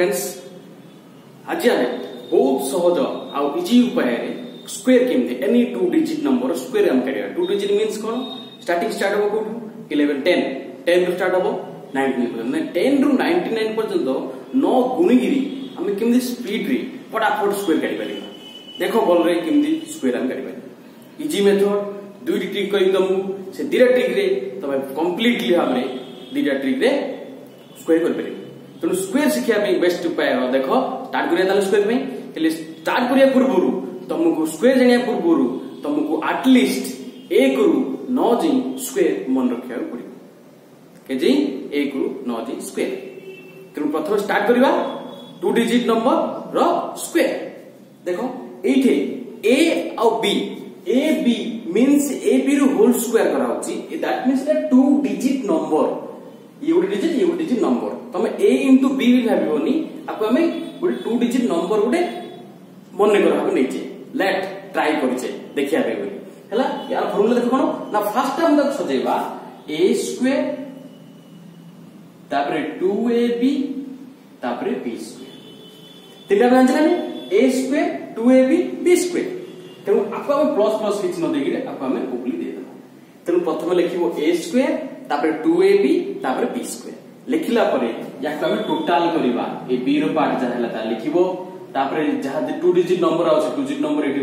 Friends ଆଜି ଆମେ ବହୁତ ସହଜ ଆଉ ଇଜି ଉପାୟରେ ସ୍କୋୟାର କେମିତି any two digit number square ଆମେ କାଢିବା ଟୁ ଡିଜିଟ୍ ମିନ୍ସ କଣ ଷ୍ଟାର୍ଟିଂ ଷ୍ଟାର୍ଟ ହବ କୋଉଠୁ ଇଲେଭେନ୍ ଟେନ୍ ଟେନ୍ ରୁ ଷ୍ଟାର୍ଟ ହବ ନାଇନ୍ଟି ନାଇନ୍ ପର୍ଯ୍ୟନ୍ତ ଟେନ୍ ରୁ ନାଇନ୍ଟି ନାଇନ୍ ପର୍ଯ୍ୟନ୍ତ ନ ଗୁଣିକିରି ଆମେ କେମିତି ସ୍ପିଡରେ ଫଟାଫଟ ସ୍କୋୟାର କାଢିପାରିବା ଦେଖ ଭଲରେ କେମିତି ସ୍କୋୟାର ଆମେ କାଢିପାରିବା ଇଜି ମେଥଡ ଦୁଇଟି ଟ୍ରିକ୍ କହିବି ତମକୁ ସେ ଦିଟା ଟ୍ରିକ୍ରେ ତମେ କମ୍ପ୍ଲିଟଲି ଭାବରେ ଦିଟା ଟ୍ରିକ୍ରେ ସ୍କୋୟାର କରିପାରିବେ ତେଣୁ ସ୍କୋୟାର ଶିଖିବା ପାଇଁ ବେଷ୍ଟ ଉପାୟ ଦେଖ ଷ୍ଟାର୍ଟ କରିବା ତାହେଲେ ସ୍କୋୟାର ପାଇଁ ହେଲେ ଷ୍ଟାର୍ଟ କରିବା ପୂର୍ବରୁ ତମକୁ ସ୍କୋୟାର ଜାଣିବା ପୂର୍ବରୁ ତମକୁ ଆଟଲିଷ୍ଟ ଏକରୁ ନଅ ଯାଏଁ ସ୍କୋୟାର ମନେ ରଖିବାକୁ ପଡିବ। କେଜି ଏକରୁ ନଅ ଯାଏଁ ସ୍କୋୟାର ତେଣୁ ପ୍ରଥମେ ଷ୍ଟାର୍ଟ କରିବା ଟୁ ଡିଜିଟ୍ ନମ୍ବର ର ସ୍କୋୟାର ଦେଖ ଏଇଠି ଏ ଆଉ ବି ଏ ବି ମିନ୍ସ ଏ ବି ରୁ ହୋଲ ସ୍କୋୟାର କରାହଉଛି। ଦ୍ୟାଟ ମିନ୍ସ ଏଟା ଟୁ ଡିଜିଟ୍ ନମ୍ବର ଇଏ ଗୋଟେ ଡିଜିଟ୍ ଇଏ ଗୋଟେ ଡିଜିଟ୍ ए इंटू बी भी भावनी आपको आम गोटे टू डिजिट नंबर गोटे मन कर लेट ट्राई करे देखा है यार फर्मुला देख कौन ना फास्ट आम सजेबा ए स्क्वेर तापरे 2ab तापरे b स्क्वेर तीनटा जानले ने a square 2ab b square तेनु आपको हम प्लस प्लस लिख न देखि आपको हम उगली दे दो तेनु प्रथम लिखिबो a स्क्वेर तापरे 2ab तापरे b स्क्वेर लिखिला परे ଏ ସ୍କୋୟାର ତାପରେ ଟୁ ଏ ବି ତାପରେ ବି ସ୍କୋୟାର ଲେଖିଲା ପରେ ୟାକୁ ଆମେ ଟୋଟାଲ କରିବା ଏ ବି ର ପାର୍ଟ ଯାହା ହେଲା ତାହା ଲେଖିବ ତାପରେ ଯାହା ଟୁ ଡିଜିଟ୍ ନମ୍ବର ଅଛି ଟୁ ଡିଜିଟ୍ ନମ୍ବର ଏଠି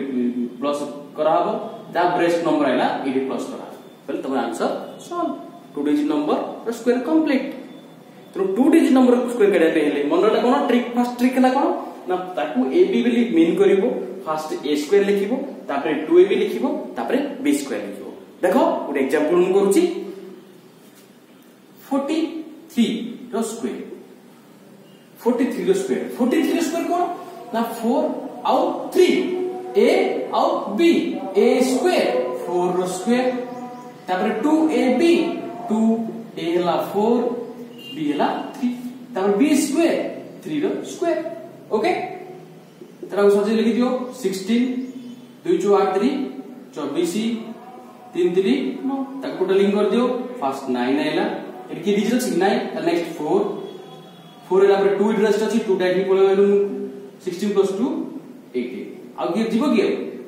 ପ୍ଲସ୍ କରାହବ ଯାହା ବ୍ରେଷ୍ଟ ନମ୍ବର ହେଲା ଏଠି ପ୍ଲସ୍ କରାହବ ତାହେଲେ ତମର answer solve two digit number square complete ତେଣୁ ଟୁ ଡିଜିଟ୍ ନମ୍ବର ସ୍କୋୟାର କାଢିବା ପାଇଁ ହେଲେ ମନଟା କଣ? ଟ୍ରିକ୍ ଫାର୍ଷ୍ଟ ଟ୍ରିକ୍ ହେଲା କଣ? ନା ତାକୁ ଏ ବି ବୋଲି ମିନ୍ କରିବ। ଫାର୍ଷ୍ଟ ଏ ସ୍କୋୟାର ଲେଖିବ ତାପରେ ଟୁ ଏ ବି ଲେଖିବ ତାପରେ ବି ସ୍କୋୟାର ଲେଖିବ। ଦେଖ ଗୋଟେ ଏକ୍ସାମ୍ପଲ ମୁଁ କରୁଛି। ଫୋର୍ଟି থ্রি ର ସ୍କୋୟାର फोर्टी थ्री रो स्क्वेयर फोर्टी थ्री स्क्वेयर कौन ना four out three A out B A square four रो स्क्वेयर তারপরে two A B two A হলা ফোর বি হলা থ্রি তারপর বি স্কোয়ার থ্রি র স্কোয়ার ওকে তারা সহজে লিখে দিও সিক্সটিন দুই চু আট থ্রি চব্বিশ তিন থ্রি তাকে গোটা লিঙ্ক করে দিও ফার্স্ট নাইন আইলা এটি কি দিয়েছিল নাইন নেক্সট ফোর 4 ରେ ଆମର 2 ଇଣ୍ଟରେଷ୍ଟ ଅଛି 2 ଟା ଏଠି ପଳେଇବ ଏଣୁ 16 ପ୍ଲସ୍ 2 18 ଆଉ କିଏ ଯିବ କିଏ?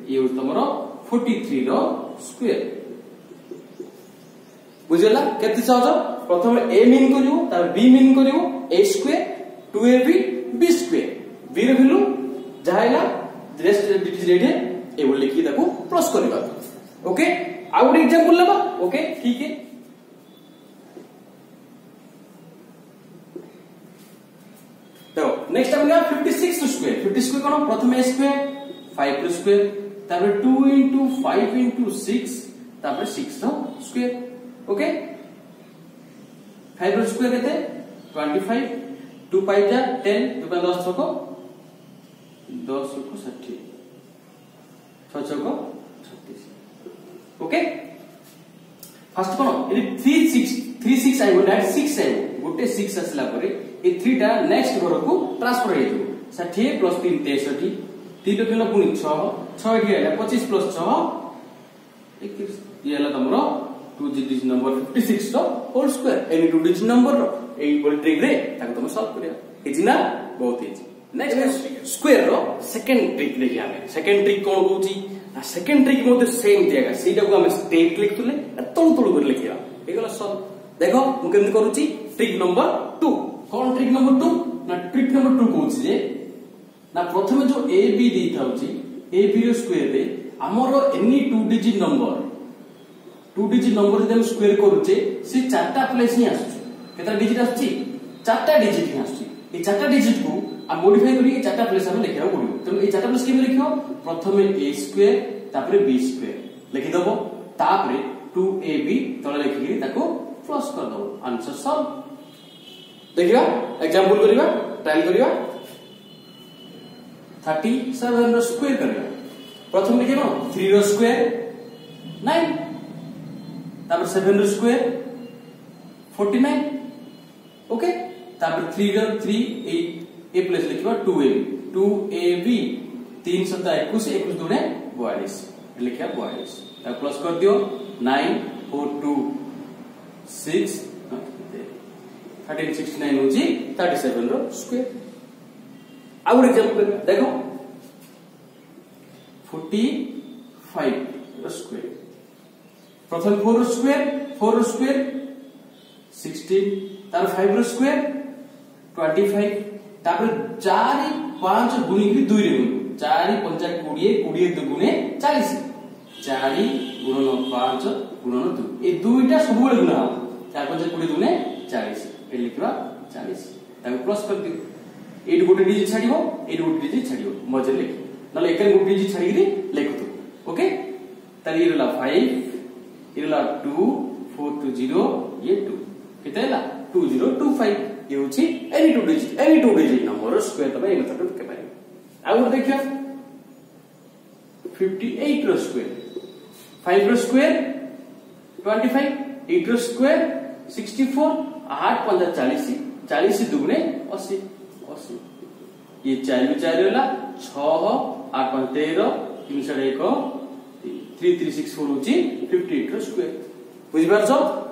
ଇଏ ହେଉଛି ତମର 43 ର ସ୍କୋୟାର ବୁଝିଗଲା କେତେ ସହଜ? ପ୍ରଥମେ a ମିନ୍ କରିବୁ ତାର b ମିନ୍ କରିବୁ a square 2ab b square b ର ଭ୍ୟାଲୁ ଯାହା ହେଲା ରେଷ୍ଟ ଡିଟିଜ୍ ଏଠି ଏଭଳି ଲେଖିକି ତାକୁ ପ୍ଲସ୍ କରିବା ଓକେ ଆଉ ଗୋଟେ ଏକ୍ସାମ୍ପଲ ନେବା? ଓକେ ଠିକ। করো প্রথমে স্কোয়ার ফাইভ টু স্কোয়ার তারপরে two into five into six তারপরে six no square okay five square এতে টোয়েন্টি ফাইভ টু পাই যা টেন দু পাই দশ ছক দশ ছক ষাঠি ছ ছক ছত্রিশ ওকে ফার্স্ট কোন এটি থ্রি সিক্স থ্রি সিক্স আইব ডাইরেক্ট সিক্স আইব গোটে সিক্স আসলা পরে, এই থ্রিটা নেক্সট ঘরকু ট্রান্সফর হয়ে যাবে। ষাঠিয়ে ପ୍ଲସ୍ ତିନି ତେଷଠି ତିନି କିଲୋ ପୁଣି ଛଅ ଛଅ ଏଠି ହେଲା ପଚିଶ ପ୍ଲସ୍ ଛଅ ଇଏ ହେଲା ତମର two digit number fifty six ର whole square any two digit number ର ଏଇଭଳି ଟ୍ରିକ୍ରେ ତାକୁ ତମେ ସଲ୍ଭ କରିବା ହେଇଛି ନା ବହୁତ ହେଇଛି ନେକ୍ସଟ ସ୍କୋୟାର ର ସେକେଣ୍ଡ ଟ୍ରିକ୍ ଦେଖିବା ଆମେ ସେକେଣ୍ଡ ଟ୍ରିକ୍ କଣ କହୁଛି ନା ସେକେଣ୍ଡ ଟ୍ରିକ୍ ମଧ୍ୟ ସେମ୍ ଜାଗା ସେଇଟାକୁ ଆମେ ଷ୍ଟେଟ୍ ଲେଖୁଥିଲେ ତଳୁ ତଳୁ କରି ଲେଖିବା ହେଇଗଲା ସଲ୍ଭ ଦେଖ ମୁଁ କେମିତି କରୁଛି ଟ୍ରିକ୍ ନମ୍ବର ଟୁ କଣ ଟ୍ରିକ୍ ନମ୍ବର ଟୁ ନା ଟ୍ରିକ୍ ନମ୍ବର ଟୁ କହୁଛି ଯେ না, প্রথমে যে এ বি দিয়ে থাকছে এ বি স্কোয়ারে আমার any two digit number two digit number যদি আমি স্কোয়ার করছে সে চারটা প্লেস হি আসছে কেটা ডিজিট আসছে চারটা ডিজিট হি আসছে এই চারটা ডিজিট কু আমি মডিফাই করি এই চারটা প্লেস আমি লেখিବାକୁ পড়িব তেমন এই চারটা প্লেস কেমন লিখিব প্রথমে এ স্কোয়ার তারপরে বি স্কোয়ার লিখি দেব তারপরে টু এ বি তলে লিখিকি তাকে প্লস করে দেব আনসার সলভ দেখিবা এক্সাম্পল করিবা ট্রায়াল করিবা থার্টি সেভেন স্কোয়ার করিবা প্রথমে কেন থ্রি স্কোয়ার নাইন তারপর seven square forty nine okay তারপর থ্রি থ্রি এই এ প্লেস লিখবা two A two A B তিন সপ্তাহ একুশ একুশ দুনে বয়ালিশ লিখা বয়ালিশ তা প্লাস করে দিও nine four two six thirteen sixty nine হচ্ছে থার্টি সেভেন র স্কোয়ার ଆଉ ଗୋଟେ ଏକ୍ସାମ୍ପଲ କରିବା ଦେଖ ফোর্টি ফাইভ স্কোয়ার প্রথমে four square four square sixteen তার ফাইভ স্কোয়ার টোয়েন্টি ফাইভ তারপরে চারি পাঁচ গুণিকি দুই রে গুণ চারি পঞ্চা কোড়িয়ে কোড়িয়ে দুগুণে চালিশ চারি গুণন পাঁচ গুণন দুই এই দুইটা ସବୁବେଳେ গুণ হব চার পঞ্চা কোড়িয়ে দুগুণে চালিশ এ লিখিবা চালিশ তাকে প্লস କରିଦିଅ ଏଇଠି ଗୋଟେ ଡିଜିଟ୍ ଛାଡିବ ଏଇଠି ଗୋଟେ ଡିଜିଟ୍ ଛାଡିବ ମଝିରେ ଲେଖିବ ନହେଲେ ଏକାରେ ଗୋଟେ ଡିଜିଟ୍ ଛାଡିକିରି ଲେଖୁଥିବ ଓକେ ତାହେଲେ ଇଏ ରହିଲା ଫାଇଭ ଇଏ ରହିଲା ଟୁ ଫୋର ଟୁ ଜିରୋ ଇଏ ଟୁ କେତେ ହେଲା ଟୁ ଜିରୋ ଟୁ ଫାଇଭ ଇଏ ହଉଛି any two digit any two digit number square ତମେ ଏଇ ମେଥଡରେ ପକେଇ ପାରିବ ଆଉ ଗୋଟେ ଦେଖିବା ଫିଫ୍ଟି ଏଇଟ ର ସ୍କୋୟାର ଫାଇଭ ର ସ୍କୋୟାର ଟ୍ୱେଣ୍ଟି ଫାଇଭ ଏଇଟ ର ସ୍କୋୟାର ସିକ୍ସଟି ଫୋର ଆଠ ପଞ୍ଚା ଚାଳିଶ ଚାଳିଶ ଇଏ ये चार चार होगा छ आठ ତେର ତିନି तीन ଏକ three three six six four हूँ फिफ्टी एट रोयर बुझिपार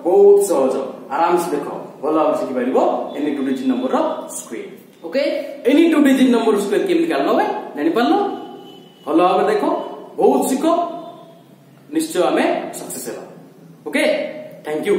बहुत सहज आराम से देख भल भाव शिखि पार any two digit number रोयर okay any two digit number square केमी काल हुए जापार भल भाव देख बहुत शिख निश्चय आम सक्सेस ओके थैंक यू